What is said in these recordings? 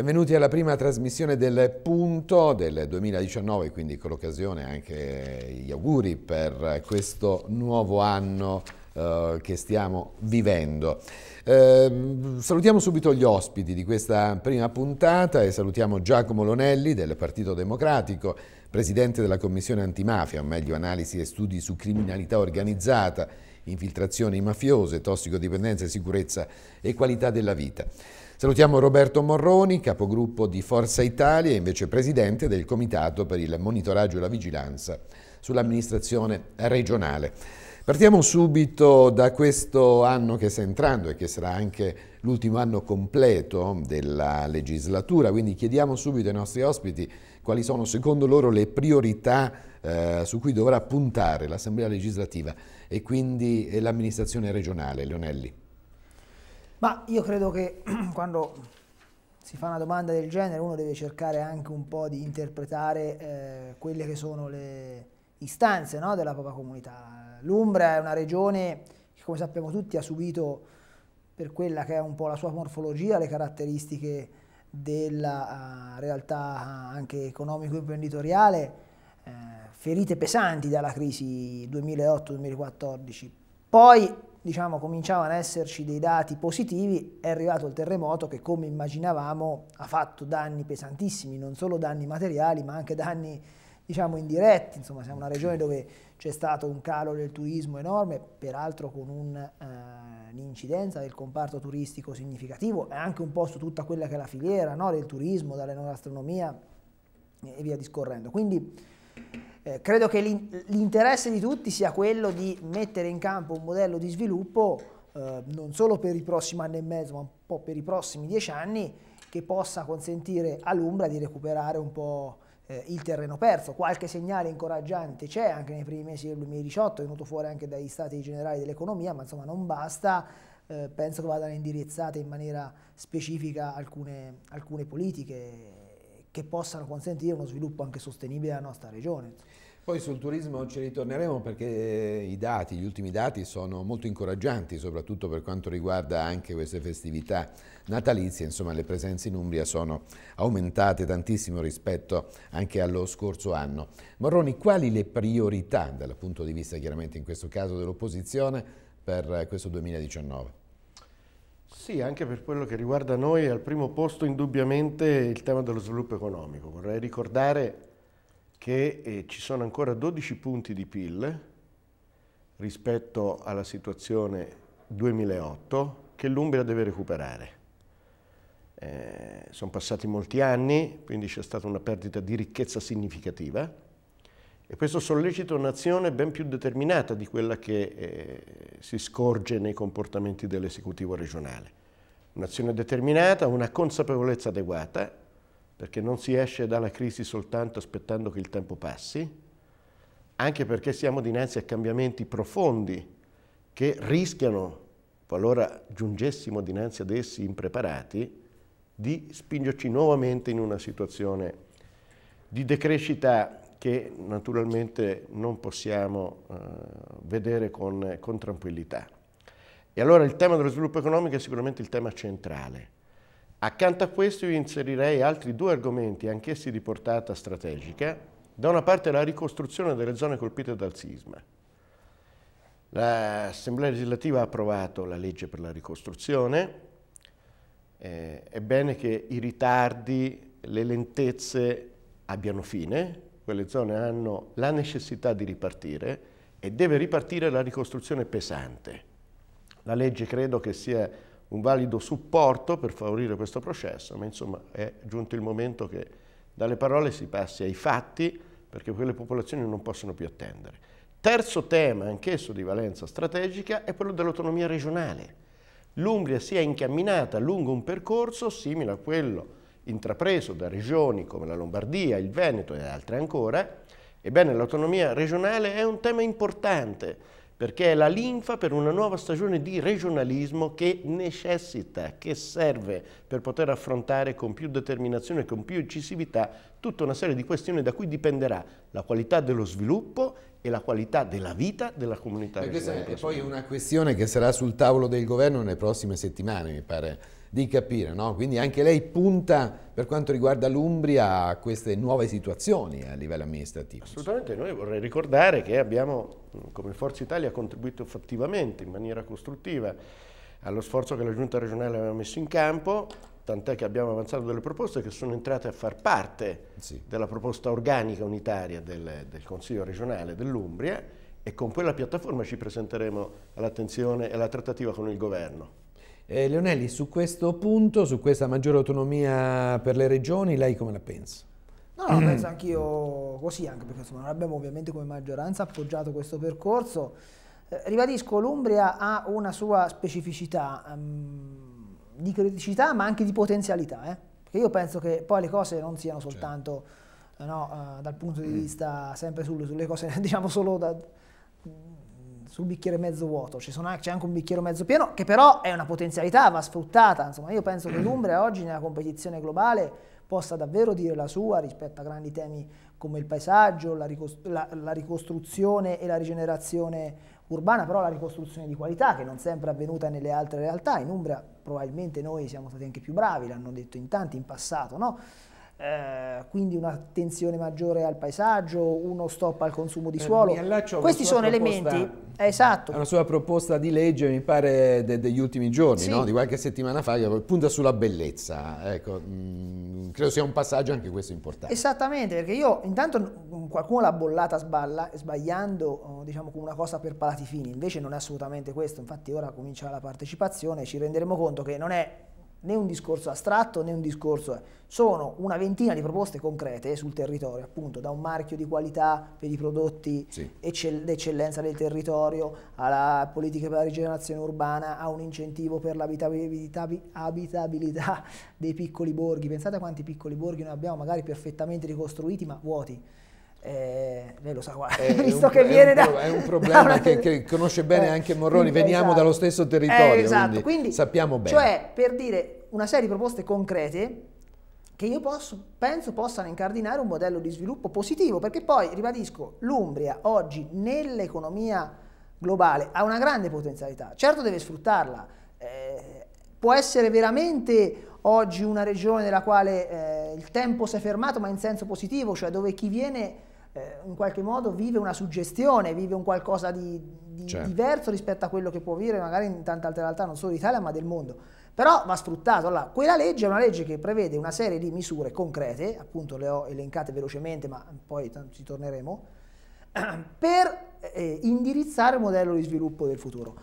Benvenuti alla prima trasmissione del Punto del 2019, quindi con l'occasione anche gli auguri per questo nuovo anno eh, che stiamo vivendo. Eh, salutiamo subito gli ospiti di questa prima puntata e salutiamo Giacomo Lonelli del Partito Democratico, Presidente della Commissione Antimafia, o meglio analisi e studi su criminalità organizzata, infiltrazioni mafiose, tossicodipendenza, sicurezza e qualità della vita. Salutiamo Roberto Morroni, capogruppo di Forza Italia e invece presidente del Comitato per il monitoraggio e la vigilanza sull'amministrazione regionale. Partiamo subito da questo anno che sta entrando e che sarà anche l'ultimo anno completo della legislatura, quindi chiediamo subito ai nostri ospiti quali sono secondo loro le priorità eh, su cui dovrà puntare l'Assemblea legislativa e quindi l'amministrazione regionale. Leonelli. Ma io credo che quando si fa una domanda del genere uno deve cercare anche un po' di interpretare eh, quelle che sono le istanze no, della propria comunità. L'Umbria è una regione che come sappiamo tutti ha subito per quella che è un po' la sua morfologia, le caratteristiche della uh, realtà anche economico-imprenditoriale, eh, ferite pesanti dalla crisi 2008-2014. Poi diciamo, cominciavano ad esserci dei dati positivi, è arrivato il terremoto che come immaginavamo ha fatto danni pesantissimi, non solo danni materiali ma anche danni diciamo, indiretti, insomma siamo una regione dove c'è stato un calo del turismo enorme, peraltro con un'incidenza eh, del comparto turistico significativo e anche un po' su tutta quella che è la filiera no, del turismo, dall'enogastronomia e via discorrendo. Quindi eh, credo che l'interesse di tutti sia quello di mettere in campo un modello di sviluppo eh, non solo per i prossimi anni e mezzo, ma un po' per i prossimi dieci anni, che possa consentire all'Umbra di recuperare un po' eh, il terreno perso. Qualche segnale incoraggiante c'è anche nei primi mesi del 2018, è venuto fuori anche dai stati generali dell'economia, ma insomma non basta. Eh, penso che vadano indirizzate in maniera specifica alcune, alcune politiche che possano consentire uno sviluppo anche sostenibile della nostra regione. Poi sul turismo ci ritorneremo perché i dati, gli ultimi dati sono molto incoraggianti, soprattutto per quanto riguarda anche queste festività natalizie, insomma le presenze in Umbria sono aumentate tantissimo rispetto anche allo scorso anno. Morroni, quali le priorità dal punto di vista chiaramente in questo caso dell'opposizione per questo 2019? Sì, anche per quello che riguarda noi, al primo posto indubbiamente il tema dello sviluppo economico. Vorrei ricordare che eh, ci sono ancora 12 punti di PIL rispetto alla situazione 2008 che l'Umbria deve recuperare. Eh, sono passati molti anni, quindi c'è stata una perdita di ricchezza significativa e questo sollecita un'azione ben più determinata di quella che eh, si scorge nei comportamenti dell'esecutivo regionale. Un'azione determinata, una consapevolezza adeguata perché non si esce dalla crisi soltanto aspettando che il tempo passi, anche perché siamo dinanzi a cambiamenti profondi che rischiano, qualora giungessimo dinanzi ad essi impreparati, di spingerci nuovamente in una situazione di decrescita che naturalmente non possiamo uh, vedere con, con tranquillità. E allora il tema dello sviluppo economico è sicuramente il tema centrale. Accanto a questo io inserirei altri due argomenti, anch'essi di portata strategica. Da una parte la ricostruzione delle zone colpite dal sisma. L'Assemblea legislativa ha approvato la legge per la ricostruzione. Eh, è bene che i ritardi, le lentezze abbiano fine. Quelle zone hanno la necessità di ripartire e deve ripartire la ricostruzione pesante. La legge credo che sia un valido supporto per favorire questo processo, ma insomma è giunto il momento che dalle parole si passi ai fatti perché quelle popolazioni non possono più attendere. Terzo tema, anch'esso di valenza strategica, è quello dell'autonomia regionale. L'Umbria si è incamminata lungo un percorso simile a quello intrapreso da regioni come la Lombardia, il Veneto e altre ancora. Ebbene, l'autonomia regionale è un tema importante perché è la linfa per una nuova stagione di regionalismo che necessita, che serve per poter affrontare con più determinazione e con più incisività tutta una serie di questioni da cui dipenderà la qualità dello sviluppo e la qualità della vita della comunità regionale. Questa è poi una questione che sarà sul tavolo del governo nelle prossime settimane, mi pare di capire, no? quindi anche lei punta per quanto riguarda l'Umbria a queste nuove situazioni a livello amministrativo. Assolutamente, noi vorrei ricordare che abbiamo come Forza Italia contribuito fattivamente in maniera costruttiva allo sforzo che la Giunta regionale aveva messo in campo, tant'è che abbiamo avanzato delle proposte che sono entrate a far parte sì. della proposta organica unitaria del, del Consiglio regionale dell'Umbria e con quella piattaforma ci presenteremo all'attenzione e alla trattativa con il governo. Eh, Leonelli, su questo punto, su questa maggiore autonomia per le regioni, lei come la pensa? No, no, penso anch'io così, anche perché insomma, noi abbiamo ovviamente come maggioranza appoggiato questo percorso. Eh, ribadisco, l'Umbria ha una sua specificità um, di criticità ma anche di potenzialità, eh? perché io penso che poi le cose non siano certo. soltanto certo. no, uh, dal punto di vista sempre sulle, sulle cose, diciamo solo da, sul bicchiere mezzo vuoto, c'è anche un bicchiere mezzo pieno che però è una potenzialità, va sfruttata. Insomma, io penso che l'Umbria oggi nella competizione globale possa davvero dire la sua rispetto a grandi temi come il paesaggio, la, ricost la, la ricostruzione e la rigenerazione urbana, però la ricostruzione di qualità che non sempre è avvenuta nelle altre realtà. In Umbria probabilmente noi siamo stati anche più bravi, l'hanno detto in tanti in passato, no? Eh, quindi un'attenzione maggiore al paesaggio, uno stop al consumo di eh, suolo. Questi sono proposta, elementi, eh, esatto. È una sua proposta di legge, mi pare, de, degli ultimi giorni, sì. no? di qualche settimana fa, che punta sulla bellezza. Ecco, mh, mm, credo sia un passaggio anche questo importante. Esattamente, perché io intanto qualcuno l'ha bollata sballa, sbagliando, oh, diciamo, come una cosa per palati fini, invece non è assolutamente questo, infatti ora comincia la partecipazione e ci renderemo conto che non è né un discorso astratto né un discorso... Eh, sono una ventina di proposte concrete sul territorio, appunto da un marchio di qualità per i prodotti sì. d'eccellenza del territorio, alla politica per la rigenerazione urbana, a un incentivo per l'abitabilità dei piccoli borghi. Pensate a quanti piccoli borghi noi abbiamo, magari perfettamente ricostruiti ma vuoti. Eh, lei lo sa, visto un, che viene da... È un problema da che, che, conosce bene eh, anche Morroni, veniamo esatto. dallo stesso territorio, eh, esatto. quindi, quindi, sappiamo bene. Cioè, per dire una serie di proposte concrete che io posso, penso possano incardinare un modello di sviluppo positivo, perché poi, ribadisco, l'Umbria oggi nell'economia globale ha una grande potenzialità, certo deve sfruttarla, eh, può essere veramente oggi una regione nella quale eh, il tempo si è fermato ma in senso positivo, cioè dove chi viene eh, in qualche modo vive una suggestione, vive un qualcosa di, di certo. diverso rispetto a quello che può vivere magari in tante altre realtà, non solo d'Italia ma del mondo. Però va sfruttato. Allora, quella legge è una legge che prevede una serie di misure concrete, appunto le ho elencate velocemente, ma poi ci torneremo, per eh, indirizzare il modello di sviluppo del futuro.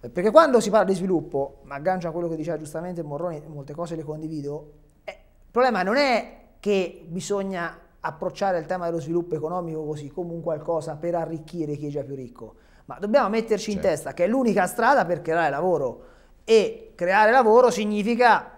Perché quando si parla di sviluppo, ma aggancio a quello che diceva giustamente Morroni, molte cose le condivido, eh, il problema non è che bisogna approcciare il tema dello sviluppo economico così come un qualcosa per arricchire chi è già più ricco, ma dobbiamo metterci certo. in testa che è l'unica strada per creare lavoro e creare lavoro significa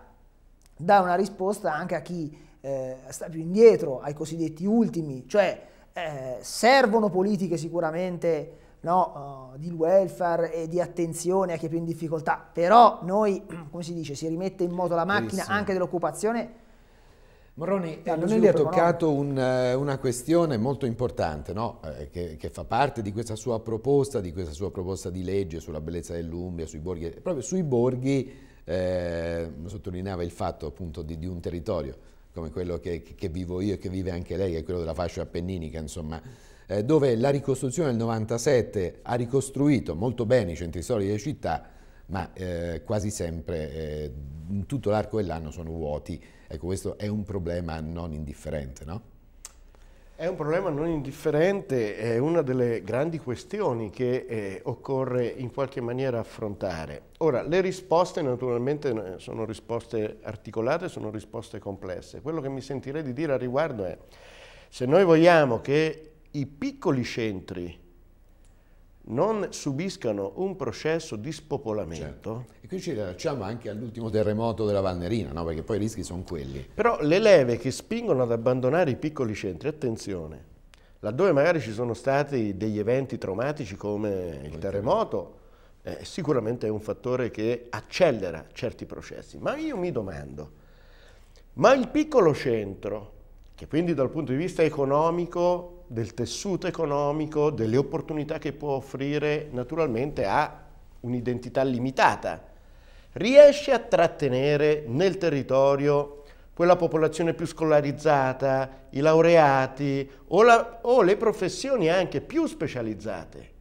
dare una risposta anche a chi eh, sta più indietro, ai cosiddetti ultimi, cioè eh, servono politiche sicuramente no, uh, di welfare e di attenzione a chi è più in difficoltà, però noi, come si dice, si rimette in moto la macchina Benissimo. anche dell'occupazione Moroni, eh, Leonelli ha toccato un, eh, una questione molto importante no? eh, che, che, fa parte di questa sua proposta, di questa sua proposta di legge sulla bellezza dell'Umbria, sui borghi. Proprio sui borghi eh, sottolineava il fatto appunto di, di un territorio come quello che, che, vivo io e che vive anche lei, che è quello della fascia appenninica, insomma, eh, dove la ricostruzione del 97 ha ricostruito molto bene i centri storici delle città, ma eh, quasi sempre in tutto l'arco dell'anno sono vuoti Ecco, questo è un problema non indifferente, no? È un problema non indifferente, è una delle grandi questioni che eh, occorre in qualche maniera affrontare. Ora, le risposte naturalmente sono risposte articolate, sono risposte complesse. Quello che mi sentirei di dire a riguardo è, se noi vogliamo che i piccoli centri non subiscano un processo di spopolamento. Certo. E qui ci rilacciamo anche all'ultimo terremoto della Valnerina, no? perché poi i rischi sono quelli. Però le leve che spingono ad abbandonare i piccoli centri, attenzione, laddove magari ci sono stati degli eventi traumatici come il terremoto, eh, sicuramente è un fattore che accelera certi processi. Ma io mi domando, ma il piccolo centro, che quindi dal punto di vista economico del tessuto economico, delle opportunità che può offrire, naturalmente ha un'identità limitata. riesce a trattenere nel territorio quella popolazione più scolarizzata, i laureati o, la, o le professioni anche più specializzate.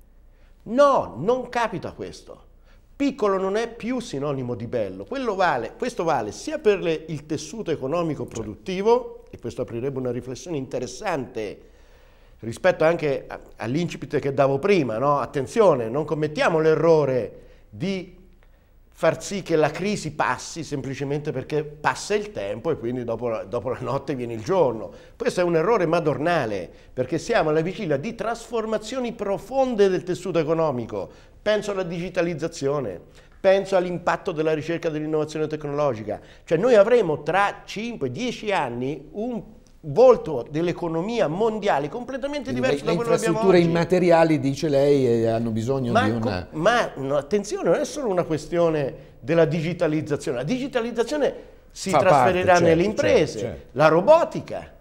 No, non capita questo. Piccolo non è più sinonimo di bello. Vale, questo vale sia per le, il tessuto economico produttivo, e questo aprirebbe una riflessione interessante rispetto anche all'incipit che davo prima, no? attenzione, non commettiamo l'errore di far sì che la crisi passi semplicemente perché passa il tempo e quindi dopo la, dopo la, notte viene il giorno. Questo è un errore madornale perché siamo alla vigilia di trasformazioni profonde del tessuto economico. Penso alla digitalizzazione, penso all'impatto della ricerca dell'innovazione tecnologica. Cioè noi avremo tra 5-10 anni un volto dell'economia mondiale completamente diverso le, da quello che abbiamo oggi. Le infrastrutture immateriali, dice lei, hanno bisogno ma, di una... Ma no, attenzione, non è solo una questione della digitalizzazione. La digitalizzazione si Fa trasferirà parte, certo, nelle imprese, certo, certo. la robotica.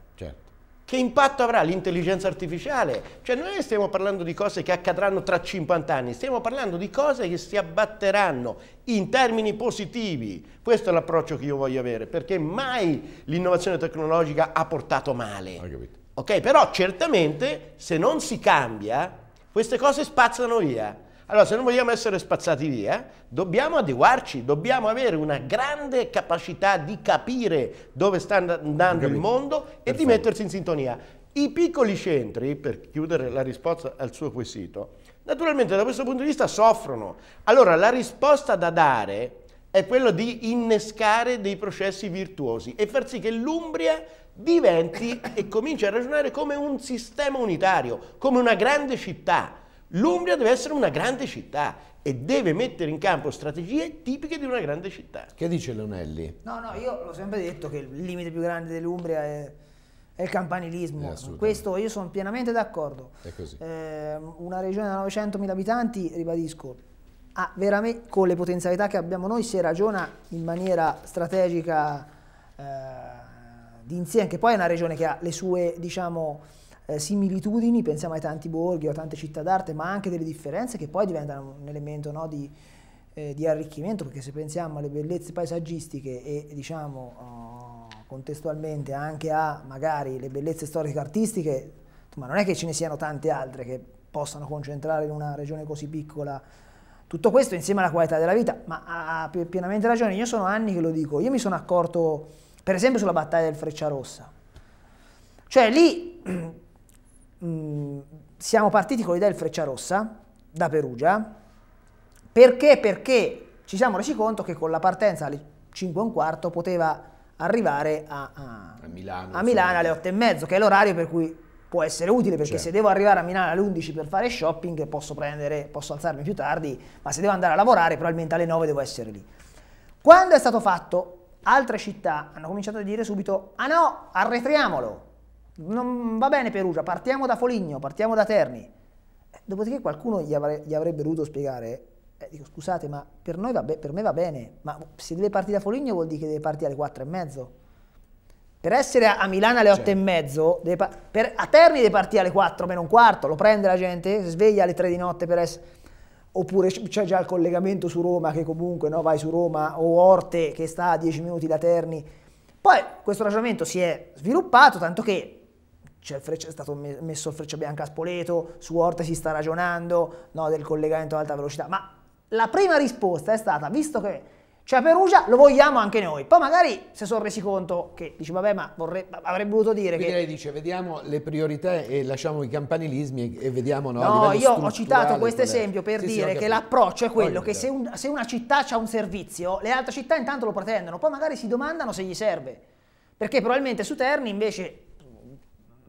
Che impatto avrà l'intelligenza artificiale? Cioè noi stiamo parlando di cose che accadranno tra 50 anni, stiamo parlando di cose che si abbatteranno in termini positivi. Questo è l'approccio che io voglio avere, perché mai l'innovazione tecnologica ha portato male. Ok, però certamente se non si cambia, queste cose spazzano via. Allora, se non vogliamo essere spazzati via, dobbiamo adeguarci, dobbiamo avere una grande capacità di capire dove sta andando il mondo e Perfetto. di mettersi in sintonia. I piccoli centri, per chiudere la risposta al suo quesito, naturalmente da questo punto di vista soffrono. Allora, la risposta da dare è quella di innescare dei processi virtuosi e far sì che l'Umbria diventi e cominci a ragionare come un sistema unitario, come una grande città L'Umbria deve essere una grande città e deve mettere in campo strategie tipiche di una grande città. Che dice Leonelli? No, no, io l'ho sempre detto che il limite più grande dell'Umbria è, è il campanilismo. Eh, Questo io sono pienamente d'accordo. È così. Eh, una regione da 900.000 abitanti, ribadisco, ha veramente, con le potenzialità che abbiamo noi, se ragiona in maniera strategica eh, di insieme, che poi è una regione che ha le sue, diciamo, eh, similitudini, pensiamo ai tanti borghi o a tante città d'arte, ma anche delle differenze che poi diventano un elemento no, di, eh, di, arricchimento, perché se pensiamo alle bellezze paesaggistiche e diciamo oh, contestualmente anche a magari le bellezze storiche artistiche, ma non è che ce ne siano tante altre che possano concentrare in una regione così piccola tutto questo insieme alla qualità della vita, ma ha pienamente ragione, io sono anni che lo dico, io mi sono accorto per esempio sulla battaglia del Frecciarossa, cioè lì Mm, siamo partiti con l'idea del Freccia Rossa da Perugia. Perché? Perché ci siamo resi conto che con la partenza alle 5 e un quarto poteva arrivare a, a, a Milano, a Milano alle 8 e mezzo, che è l'orario per cui può essere utile, perché certo. se devo arrivare a Milano alle 11 per fare shopping posso, prendere, posso alzarmi più tardi, ma se devo andare a lavorare probabilmente alle 9 devo essere lì. Quando è stato fatto, altre città hanno cominciato a dire subito, ah no, arretriamolo, non va bene Perugia, partiamo da Foligno, partiamo da Terni. Eh, dopodiché qualcuno gli, avre, gli, avrebbe dovuto spiegare, eh, dico scusate ma per, va per, me va bene, ma se deve partire da Foligno vuol dire che deve partire alle 4 e mezzo. Per essere a Milano alle 8 certo. e mezzo, per, a Terni deve partire alle 4 meno un quarto, lo prende la gente, sveglia alle 3 di notte per essere... Oppure c'è già il collegamento su Roma che comunque no, vai su Roma o Orte che sta a 10 minuti da Terni. Poi questo ragionamento si è sviluppato tanto che freccia, è stato messo freccia bianca a Spoleto, su Orte si sta ragionando no, del collegamento ad alta velocità, ma la prima risposta è stata, visto che c'è Perugia, lo vogliamo anche noi. Poi magari si sono resi conto che, dice, vabbè, ma vorrei, avrebbe voluto dire Quindi che... lei dice, vediamo le priorità e lasciamo i campanilismi e, vediamo... No, no io ho citato questo esempio per sì, dire sì, che l'approccio è quello che se, un, se una città ha un servizio, le altre città intanto lo pretendono, poi magari si domandano se gli serve. Perché probabilmente su Terni invece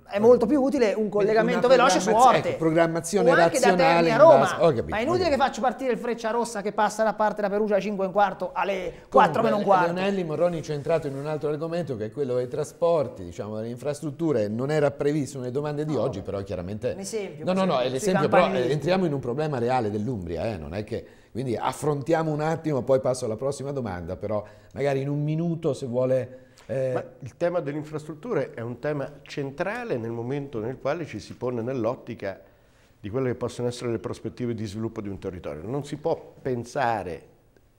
è molto più utile un collegamento veloce su Orte. Ecco, programmazione o anche da Terni a Roma. Base, capito, ma è inutile che faccio partire il Freccia Rossa che passa da parte da Perugia alle 5 e un quarto alle 4 meno un quarto. Leonelli Morroni ci è entrato in un altro argomento che è quello dei trasporti, diciamo, delle infrastrutture. Non era previsto nelle domande di no, oggi, però chiaramente... Un esempio. No, no, no, è l'esempio, però eh, entriamo in un problema reale dell'Umbria, eh, non è che... Quindi affrontiamo un attimo, poi passo alla prossima domanda, però magari in un minuto se vuole eh, il tema delle infrastrutture è un tema centrale nel momento nel quale ci si pone nell'ottica di quelle che possono essere le prospettive di sviluppo di un territorio. Non si può pensare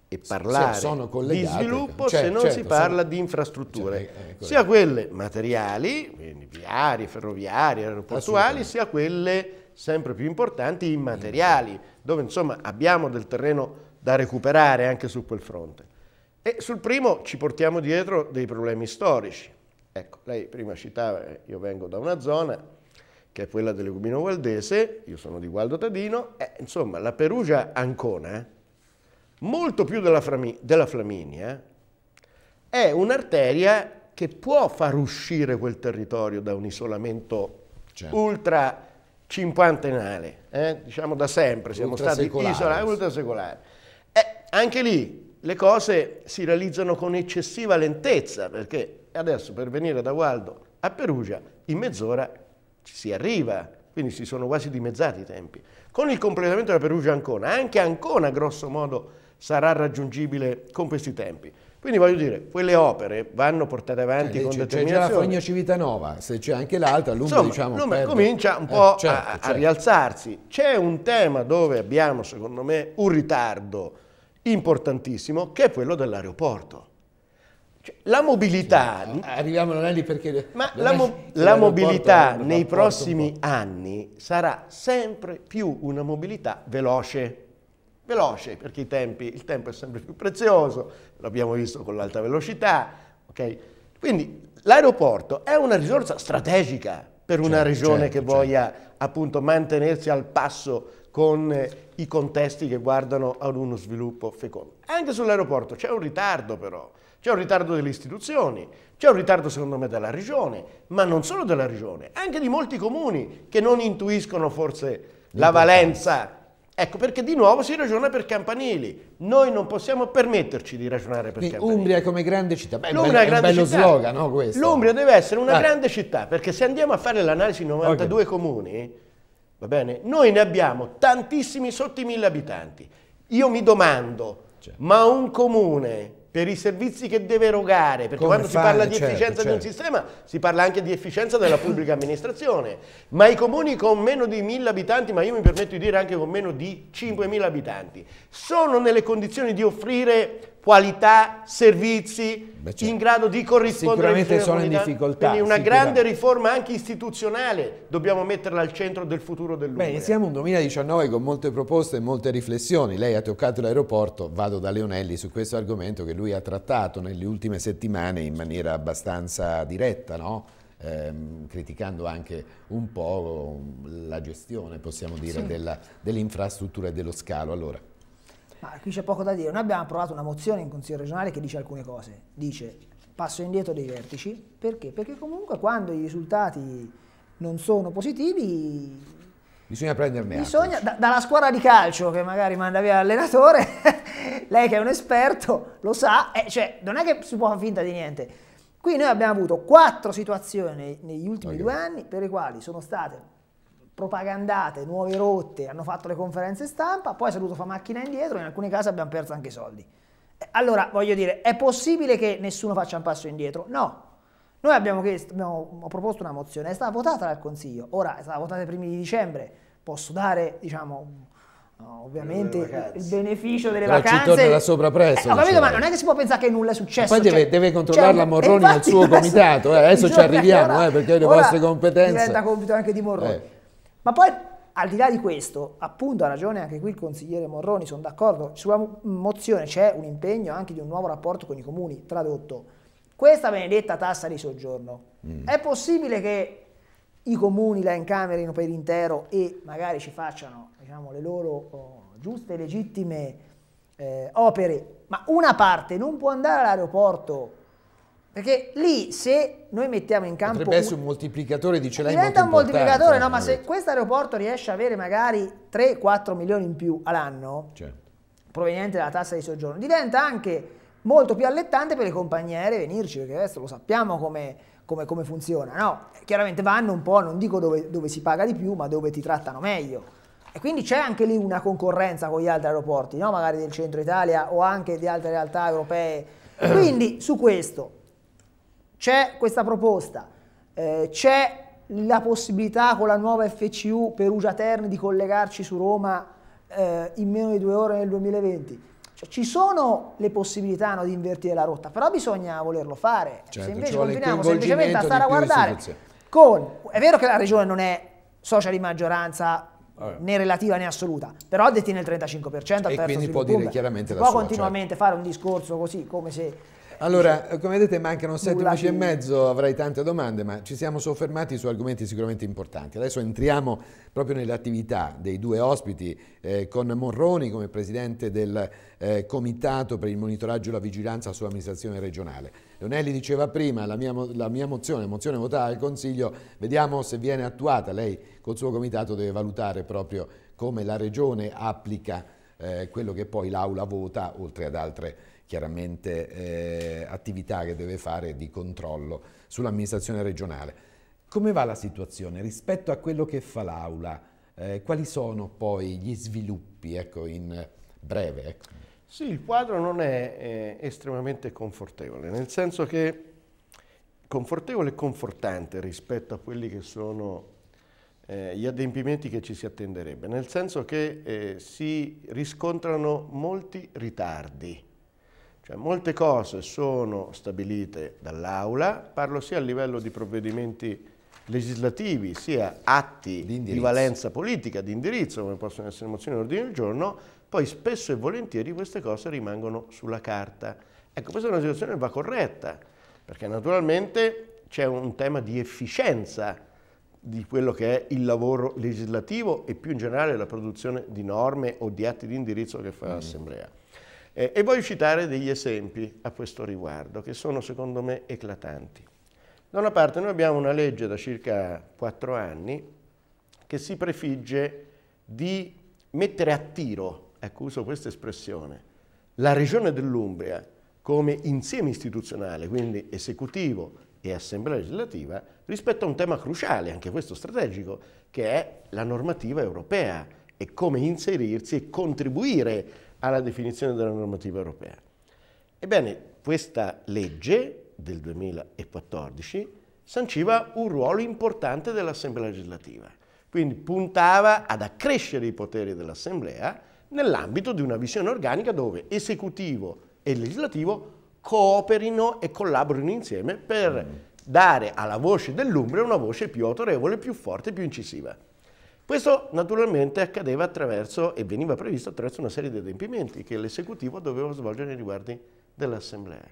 e parlare di sviluppo certo, se non certo, si parla sono- di infrastrutture, ecco. sia quelle materiali, quindi viarie, ferroviarie, aeroportuali, sia quelle sempre più importanti immateriali, dove insomma abbiamo del terreno da recuperare anche su quel fronte. E sul primo ci portiamo dietro dei problemi storici. Ecco, lei prima citava, eh, io vengo da una zona che è quella dell'Egumino Valdese, io sono di Gualdo Tadino, e, insomma la Perugia Ancona, molto più della, della Flaminia, è un'arteria che può far uscire quel territorio da un isolamento Certo. ultra cinquantennale, eh? diciamo da sempre, siamo stati isolati, ultrasecolari. Eh, anche lì le cose si realizzano con eccessiva lentezza, perché adesso per venire da Gualdo a Perugia in mezz'ora ci si arriva, quindi si sono quasi dimezzati i tempi. Con il completamento della Perugia-Ancona, anche Ancona grosso modo sarà raggiungibile con questi tempi. Quindi voglio dire, quelle opere vanno portate avanti Eh, con c'è, c'è già la determinazione. Fogna Civitanova, se c'è anche l'altra, l'Umbria Insomma, diciamo l'Umbria perde- comincia un Eh, po' certo, a, a certo. rialzarsi. C'è un tema dove abbiamo, secondo me, un ritardo importantissimo, che è quello dell'aeroporto. Cioè, la mobilità, Arriviamo a Lonelli perché... ma la, mo- la mobilità nei prossimi anni sarà sempre più una mobilità veloce. Veloce, perché i tempi- il tempo è sempre più prezioso, l'abbiamo visto con l'alta velocità. ok? Quindi l'aeroporto è una risorsa strategica per una Certo, regione certo, che certo. voglia appunto mantenersi al passo con eh, i contesti che guardano ad uno sviluppo fecondo. Anche sull'aeroporto c'è un ritardo però, c'è un ritardo delle istituzioni, c'è un ritardo secondo me della regione, ma non solo della regione, anche di molti comuni che non intuiscono forse la valenza. Ecco perché di nuovo si ragiona per campanili. Noi non possiamo permetterci di ragionare per Quindi campanili. Umbria come grande città. Beh, L'Umbria bello- è un grande bello città. slogan, no, questo? L'Umbria deve essere una Ah. grande città, perché se andiamo a fare l'analisi 92 comuni, va bene, noi ne abbiamo tantissimi sotto i mille abitanti. Io mi domando, Certo. ma un comune per i servizi che deve erogare, perché Come quando si fa? parla di Certo, efficienza di un certo. sistema si parla anche di efficienza della pubblica amministrazione, ma i comuni con meno di 1000 abitanti, ma io mi permetto di dire anche con meno di 5000 abitanti, sono nelle condizioni di offrire qualità, servizi Beh, certo. in grado di corrispondere Sicuramente sono in difficoltà, Quindi una grande riforma anche istituzionale dobbiamo metterla al centro del futuro Beh, dell'Umbria. iniziamo un 2019 con molte proposte e molte riflessioni. Lei ha toccato l'aeroporto, vado da Leonelli su questo argomento che lui ha trattato nelle ultime settimane in maniera abbastanza diretta, no? Ehm, criticando anche un po' la gestione, possiamo dire, della- dell'infrastruttura e dello scalo. Allora, Ma qui c'è poco da dire. Noi abbiamo approvato una mozione in Consiglio regionale che dice alcune cose. Dice passo indietro dei vertici. Perché? Perché comunque quando i risultati non sono positivi, bisogna prenderne bisogna, da- dalla squadra di calcio che magari manda via l'allenatore, lei che è un esperto lo sa, eh, cioè non è che si può fare finta di niente. Qui noi abbiamo avuto quattro situazioni negli ultimi Ok. due anni per le quali sono state propagandate, nuove rotte, hanno fatto le conferenze stampa, poi si è dovuto fare macchina indietro, in alcuni casi abbiamo perso anche i soldi. Eh, Allora, voglio dire, è possibile che nessuno faccia un passo indietro? No. Noi abbiamo, chiesto, abbiamo ho proposto una mozione, è stata votata dal Consiglio, ora è stata votata ai primi di dicembre, posso dare, diciamo, no, ovviamente vacanze. il beneficio delle Però ci vacanze. tornerà sopra presto, Eh, ho capito, ma non è che si può pensare che nulla è successo. Poi deve- cioè, deve controllarla cioè, Morroni al suo comitato, eh, adesso ci arriviamo, ora- eh, perché le vostre competenze- Diventa compito anche di Morroni. Ma poi, al di là di questo, appunto ha ragione anche qui il consigliere Morroni, sono d'accordo, sulla mo- mozione c'è un impegno anche di un nuovo rapporto con i comuni, tradotto. Questa benedetta tassa di soggiorno, Mm. è possibile che i comuni la incamerino per intero e magari ci facciano diciamo, le loro oh, giuste e legittime eh, opere, ma una parte non può andare all'aeroporto, perché lì se noi mettiamo in campo... Potrebbe essere un- moltiplicatore, dice lei, Diventa un moltiplicatore, no? Ma se questo aeroporto riesce ad avere magari 3-4 milioni in più all'anno, Cioè, proveniente dalla tassa di soggiorno, diventa anche molto più allettante per le compagnie aeree venirci, perché adesso lo sappiamo come, come- come funziona, no? Chiaramente vanno un po', non dico dove, dove si paga di più, ma dove ti trattano meglio. E quindi c'è anche lì una concorrenza con gli altri aeroporti, no? magari del centro Italia o anche di altre realtà europee. Quindi su questo c'è questa proposta, eh, c'è la possibilità con la nuova FCU Perugia Terni di collegarci su Roma eh, in meno di due ore nel 2020. Cioè, ci sono le possibilità no, di invertire la rotta, però bisogna volerlo fare. Certo, Se invece continuiamo semplicemente a stare a guardare con... È vero che la regione non è socia di maggioranza Vabbè. né relativa né assoluta, però detiene il 35% al E quindi può dire umbra. chiaramente Si la può sua, continuamente fare un discorso così, come se... Allora, come vedete mancano sette minuti e mezzo, avrei tante domande, ma ci siamo soffermati su argomenti sicuramente importanti. Adesso entriamo proprio nelle attività dei due ospiti, eh, con Morroni come presidente del eh, Comitato per il monitoraggio e la vigilanza sull'amministrazione regionale. Leonelli diceva prima, la mia, la mia mozione, mozione votata al Consiglio, vediamo se viene attuata. Lei col suo comitato deve valutare proprio come la regione applica eh, quello che poi l'Aula vota, oltre ad altre chiaramente eh, attività che deve fare di controllo sull'amministrazione regionale. Come va la situazione rispetto a quello che fa l'Aula? Eh, quali sono poi gli sviluppi, ecco, in breve? Ecco. Sì, il quadro non è eh, estremamente confortevole, nel senso che confortevole e confortante rispetto a quelli che sono eh, gli adempimenti che ci si attenderebbe, nel senso che eh, si riscontrano molti ritardi, cioè molte cose sono stabilite dall'Aula, parlo sia a livello di provvedimenti legislativi, sia atti Di di, valenza politica, di indirizzo, come possono essere mozioni e ordini del giorno, poi spesso e volentieri queste cose rimangono sulla carta. Ecco, questa è una situazione che va corretta, perché naturalmente c'è un tema di efficienza di quello che è il lavoro legislativo e più in generale la produzione di norme o di atti di indirizzo che fa l'Assemblea. Eh, e voglio citare degli esempi a questo riguardo, che sono secondo me eclatanti. Da una parte noi abbiamo una legge da circa quattro anni che si prefigge di mettere a tiro, ecco uso questa espressione, la regione dell'Umbria come insieme istituzionale, quindi esecutivo e assemblea legislativa, rispetto a un tema cruciale, anche questo strategico, che è la normativa europea e come inserirsi e contribuire alla definizione della normativa europea. Ebbene, questa legge del 2014 sanciva un ruolo importante dell'Assemblea legislativa, quindi puntava ad accrescere i poteri dell'Assemblea nell'ambito di una visione organica dove esecutivo e legislativo cooperino e collaborino insieme per dare alla voce dell'Umbria una voce più autorevole, più forte, più incisiva. Questo naturalmente accadeva attraverso e veniva previsto attraverso una serie di adempimenti che l'esecutivo doveva svolgere nei riguardi dell'Assemblea.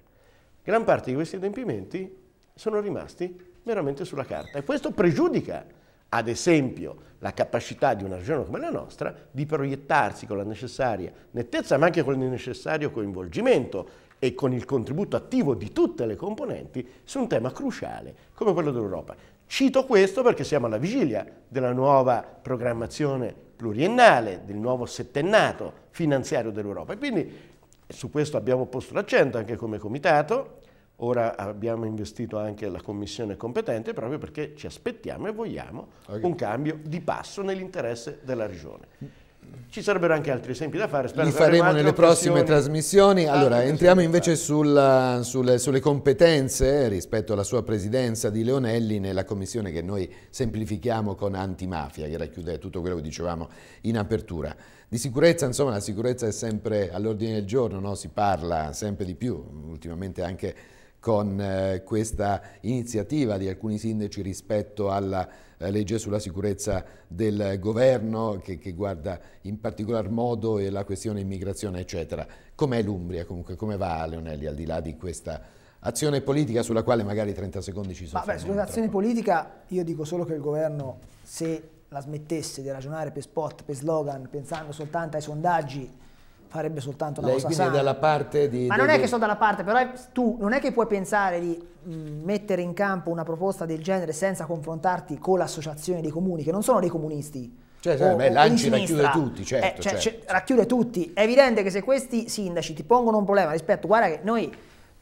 Gran parte di questi adempimenti sono rimasti meramente sulla carta e questo pregiudica, ad esempio, la capacità di una regione come la nostra di proiettarsi con la necessaria nettezza, ma anche con il necessario coinvolgimento e con il contributo attivo di tutte le componenti su un tema cruciale come quello dell'Europa. Cito questo perché siamo alla vigilia della nuova programmazione pluriennale, del nuovo settennato finanziario dell'Europa e quindi su questo abbiamo posto l'accento anche come comitato, ora abbiamo investito anche la commissione competente proprio perché ci aspettiamo e vogliamo Ok. un cambio di passo nell'interesse della regione. Ci sarebbero anche altri esempi da fare, spero Li faremo nelle prossime occasioni. trasmissioni. Allora, Altre entriamo invece sulla- sulle, sulle competenze rispetto alla sua presidenza di Leonelli nella commissione che noi semplifichiamo con antimafia, che racchiude tutto quello che dicevamo in apertura. Di sicurezza, insomma, la sicurezza è sempre all'ordine del giorno, no? si parla sempre di più, ultimamente anche con eh, questa iniziativa di alcuni sindaci rispetto alla legge sulla sicurezza del governo che, che guarda in particolar modo la questione immigrazione eccetera. Com'è l'Umbria comunque? Come va Leonelli al di là di questa azione politica sulla quale magari 30 secondi ci Ma soffermiamo? beh, sull'azione politica io dico solo che il governo, se la smettesse di ragionare per spot, per slogan, pensando soltanto ai sondaggi, farebbe soltanto una Lei cosa sana. dalla parte di... Ma dei- non è che sono dalla parte, però tu non è che puoi pensare di mh, mettere in campo una proposta del genere senza confrontarti con l'associazione dei comuni, che non sono dei comunisti. Cioè, o- beh, l'ANCI racchiude tutti, certo, Eh, cioè, certo. cioè, racchiude tutti. È evidente che se questi sindaci ti pongono un problema rispetto, guarda che noi,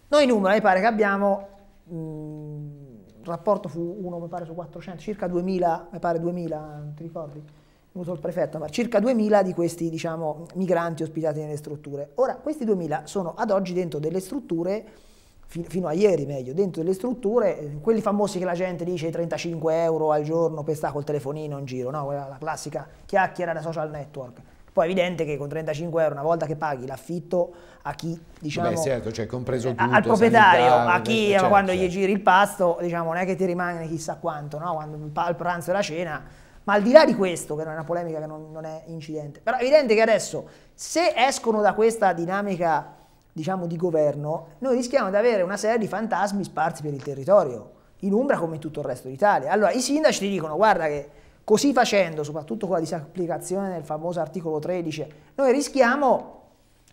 noi numeri mi pare che abbiamo mh, il rapporto fu uno mi pare su 400, circa 2000, mi pare 2000, non ti ricordi? Venuto il prefetto, ma circa 2000 di questi diciamo, migranti ospitati nelle strutture. Ora, questi 2000 sono ad oggi dentro delle strutture, fi- fino a ieri meglio, dentro delle strutture, eh, quelli famosi che la gente dice i 35 euro al giorno per stare col telefonino in giro, no? Quella, la classica chiacchiera da social network. Poi è evidente che con 35 euro, una volta che paghi l'affitto a chi, diciamo, Beh, certo, cioè compreso eh, tutto, al proprietario, sanità, a chi certo, quando certo. gli giri il pasto, diciamo, non è che ti rimane chissà quanto, no? Quando il pranzo e la cena. Ma al di là di questo, che non è una polemica che non, non è incidente, però è evidente che adesso, se escono da questa dinamica, diciamo, di governo, noi rischiamo di avere una serie di fantasmi sparsi per il territorio, in Umbria come in tutto il resto d'Italia. Allora, i sindaci ti dicono, guarda che così facendo, soprattutto con la disapplicazione del famoso articolo 13, noi rischiamo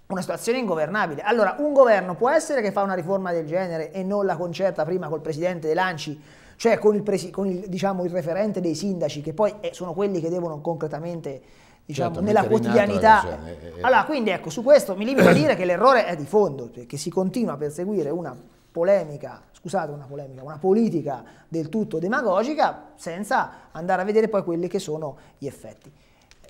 una situazione ingovernabile. Allora, un governo può essere che fa una riforma del genere e non la concerta prima col presidente dell'ANCI, cioè con il, presi- con il, diciamo, il referente dei sindaci, che poi eh, sono quelli che devono concretamente, diciamo, Certo, nella quotidianità. cosa, eh, eh. Allora, quindi ecco, su questo mi limito a dire che l'errore è di fondo, che si continua a perseguire una polemica, scusate una polemica, una politica del tutto demagogica senza andare a vedere poi quelli che sono gli effetti.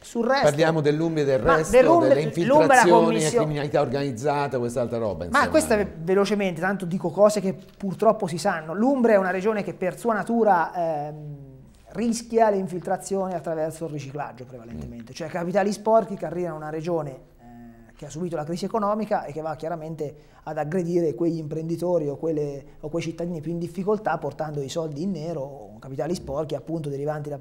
Sul resto, Parliamo dell'Umbria e del resto, dell'Umbria- delle la infiltrazioni, commissione- criminalità organizzata, quest'altra roba. Insomma. ma questa ve- velocemente, tanto dico cose che purtroppo si sanno. L'Umbria è una regione che per sua natura ehm, rischia le infiltrazioni attraverso il riciclaggio prevalentemente, cioè capitali sporchi che arrivano in una regione eh, che ha subito la crisi economica e che va chiaramente ad aggredire quegli imprenditori o, quelle- o quei cittadini più in difficoltà portando i soldi in nero o capitali sporchi appunto derivanti da,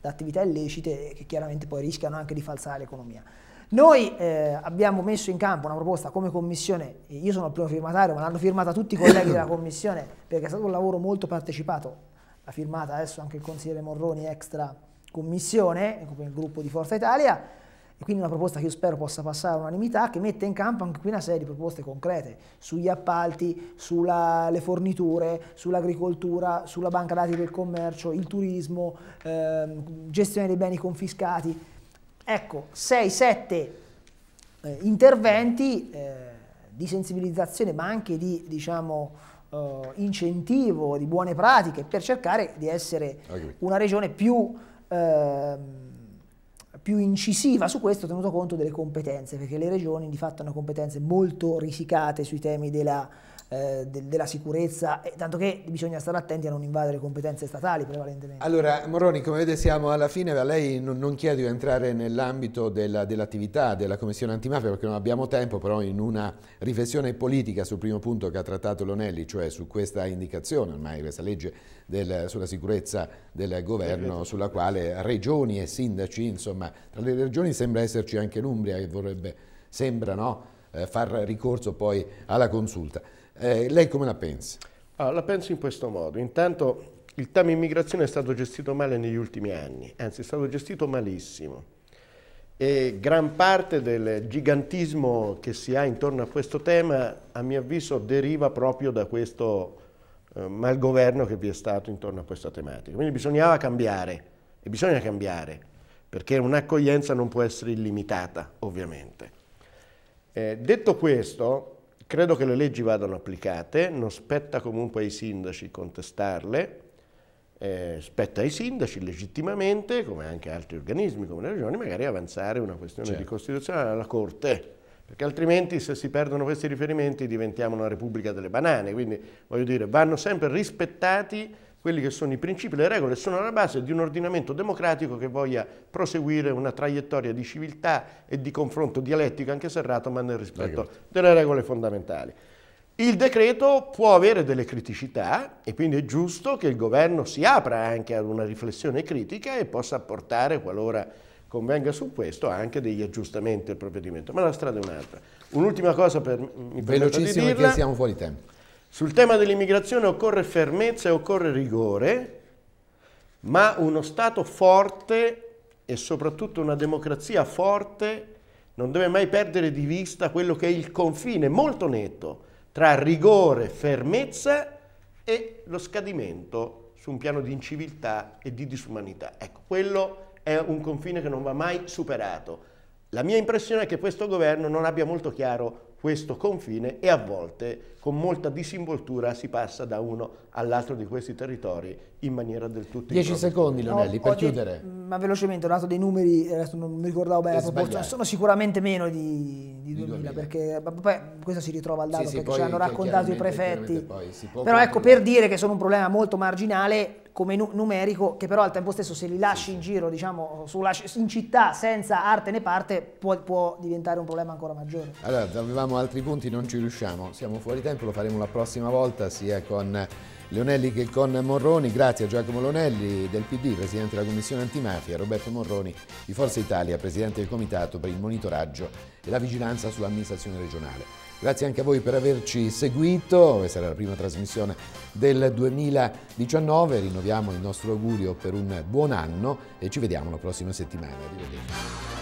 da attività illecite che chiaramente poi rischiano anche di falsare l'economia. Noi eh, abbiamo messo in campo una proposta come commissione, io sono il primo firmatario, ma l'hanno firmata tutti i colleghi della commissione perché è stato un lavoro molto partecipato, l'ha firmata adesso anche il consigliere Morroni extra commissione, come il gruppo di Forza Italia, e quindi una proposta che io spero possa passare all'unanimità, che mette in campo anche qui una serie di proposte concrete sugli appalti, sulle forniture, sull'agricoltura, sulla banca dati del commercio, il turismo, ehm, gestione dei beni confiscati. Ecco, 6-7 eh, interventi eh, di sensibilizzazione ma anche di diciamo, eh, incentivo di buone pratiche per cercare di essere una regione più, ehm, più incisiva su questo tenuto conto delle competenze perché le regioni di fatto hanno competenze molto risicate sui temi della, eh, de- della sicurezza e tanto che bisogna stare attenti a non invadere competenze statali prevalentemente. Allora, Moroni, come vede siamo alla fine, a lei non, non chiedo di entrare nell'ambito della- dell'attività della Commissione Antimafia perché non abbiamo tempo, però in una riflessione politica sul primo punto che ha trattato Lonelli, cioè su questa indicazione, ormai questa legge del- sulla sicurezza del governo, sulla quale regioni e sindaci, insomma, tra le regioni sembra esserci anche l'Umbria che vorrebbe, sembra, no, eh, far ricorso poi alla consulta. Eh, lei come la pensa? Ah, la penso in questo modo. Intanto il tema immigrazione è stato gestito male negli ultimi anni, anzi è stato gestito malissimo. E gran parte del gigantismo che si ha intorno a questo tema, a mio avviso, deriva proprio da questo eh, malgoverno che vi è stato intorno a questa tematica. Quindi bisognava cambiare, e bisogna cambiare, perché un'accoglienza non può essere illimitata, ovviamente. Eh, detto questo, credo che le leggi vadano applicate, non spetta comunque ai sindaci contestarle, eh, spetta ai sindaci legittimamente, come anche altri organismi come le regioni, magari avanzare una questione Certo. di costituzionale alla Corte, perché altrimenti se si perdono questi riferimenti diventiamo una repubblica delle banane, quindi voglio dire, vanno sempre rispettati quelli che sono i principi, le regole, sono alla base di un ordinamento democratico che voglia proseguire una traiettoria di civiltà e di confronto dialettico anche serrato, ma nel rispetto delle regole fondamentali. Il decreto può avere delle criticità e quindi è giusto che il governo si apra anche ad una riflessione critica e possa apportare, qualora convenga su questo, anche degli aggiustamenti al provvedimento. Ma la strada è un'altra. Un'ultima cosa per mi di Velocissimo dirla. perché siamo fuori tempo. Sul tema dell'immigrazione occorre fermezza e occorre rigore, ma uno Stato forte e soprattutto una democrazia forte non deve mai perdere di vista quello che è il confine molto netto tra rigore, fermezza e lo scadimento su un piano di inciviltà e di disumanità. Ecco, quello è un confine che non va mai superato. La mia impressione è che questo governo non abbia molto chiaro questo confine e a volte con molta disinvoltura si passa da uno all'altro di questi territori in maniera del tutto 10 improvvida. secondi, Lonelli, Ho- per ho de- chiudere. Ma velocemente, ho dato dei numeri, adesso non mi ricordavo bene la proporzione, sono sicuramente meno di, di 2000, perché poi, questo si ritrova al dato Sì, sì, perché poi ci hanno raccontato i prefetti. Però ecco, per dire che sono un problema molto marginale come nu- numerico, che però al tempo stesso se li lasci in giro, diciamo, sulla- in città senza arte né parte, può, può diventare un problema ancora maggiore. Allora, avevamo altri punti, non ci riusciamo, siamo fuori tempo, lo faremo la prossima volta sia con Leonelli che con Morroni. Grazie a Giacomo Leonelli del PD, Presidente della Commissione Antimafia, Roberto Morroni di Forza Italia, Presidente del Comitato per il monitoraggio e la vigilanza sull'amministrazione regionale. Grazie anche a voi per averci seguito, questa era la prima trasmissione del 2019, rinnoviamo il nostro augurio per un buon anno e ci vediamo la prossima settimana. Arrivederci.